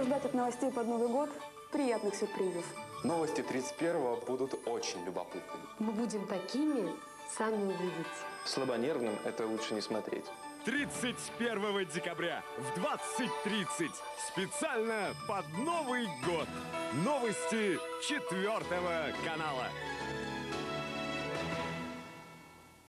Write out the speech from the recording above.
что ждать от новостей под Новый год? Приятных сюрпризов. Новости 31-го будут очень любопытными. Мы будем такими, сами увидите. Слабонервным это лучше не смотреть. 31 декабря в 20.30 специально под Новый год. Новости четвертого канала.